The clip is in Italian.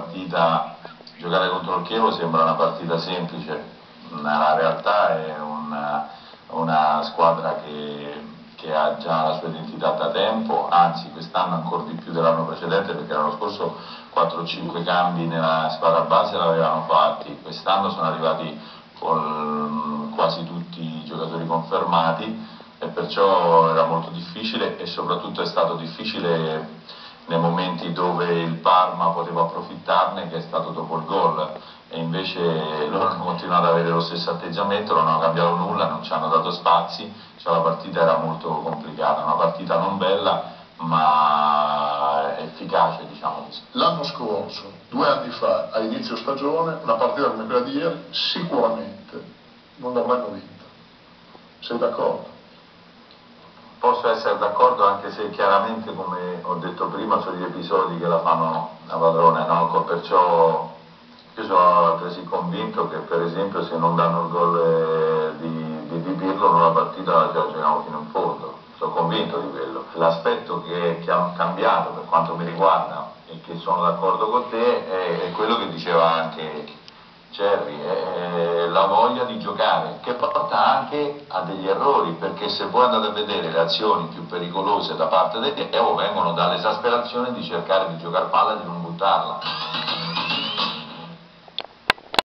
partita, giocare contro il Chievo sembra una partita semplice, nella realtà è una, una squadra che, che, ha già la sua identità da tempo, anzi quest'anno ancora di più dell'anno precedente perché l'anno scorso 4-5 cambi nella squadra base l'avevano fatti, quest'anno sono arrivati con quasi tutti i giocatori confermati e perciò era molto difficile e soprattutto è stato difficile nei momenti dove il Parma poteva approfittarne che è stato dopo il gol e invece loro hanno continuato ad avere lo stesso atteggiamento, non hanno cambiato nulla, non ci hanno dato spazi, cioè la partita era molto complicata, una partita non bella ma efficace diciamo. L'anno scorso, due anni fa, a inizio stagione, una partita come quella di ieri sicuramente non l'avremmo vinta. Sei d'accordo? Posso essere d'accordo anche se chiaramente, come ho detto prima, sono gli episodi che la fanno la padrona, no? perciò io sono altresì convinto che per esempio se non danno il gol eh, di, di, di Pirlo la partita la giochiamo fino in fondo, sono convinto di quello. L'aspetto che, che ha cambiato per quanto mi riguarda e che sono d'accordo con te è, è quello che diceva anche Cerri, è la voglia di giocare, che porta anche a degli errori, perché se voi andate a vedere le azioni più pericolose da parte del Chievo vengono dall'esasperazione di cercare di giocare palla e di non buttarla.